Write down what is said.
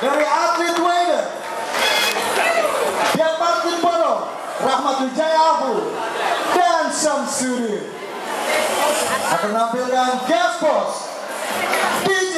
dari atlet Wader Dia Martin Bono Rahmat Wijaya Abu dan Syamsuddin akan menampilkan guest boss DJ